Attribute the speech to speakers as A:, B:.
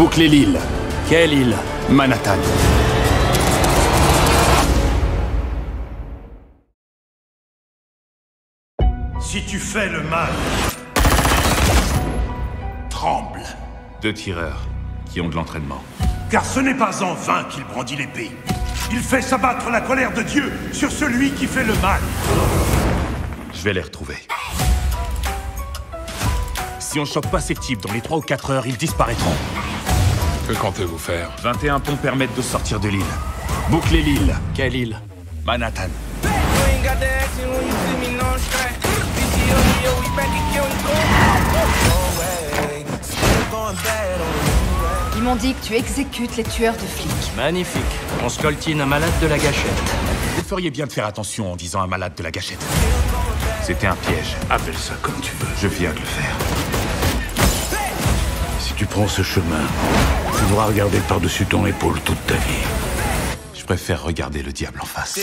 A: Bouclez l'île.
B: Quelle île
A: Manhattan?
C: Si tu fais le mal, tremble.
A: Deux tireurs qui ont de l'entraînement.
C: Car ce n'est pas en vain qu'il brandit l'épée. Il fait s'abattre la colère de Dieu sur celui qui fait le mal.
A: Je vais les retrouver. Si on choque pas ces types dans les 3 ou 4 heures, ils disparaîtront.
D: Que comptez-vous faire
A: 21 ponts permettent de sortir de l'île. Bouclez l'île.
B: Quelle île
A: Manhattan.
E: Ils m'ont dit que tu exécutes les tueurs de flics.
B: Magnifique. On scoltine un malade de la gâchette.
A: Vous feriez bien de faire attention en disant un malade de la gâchette. C'était un piège.
C: Appelle ça comme tu veux.
A: Je viens de le faire.
C: Si tu prends ce chemin, tu devras regarder par-dessus ton épaule toute ta vie.
A: Je préfère regarder le diable en face.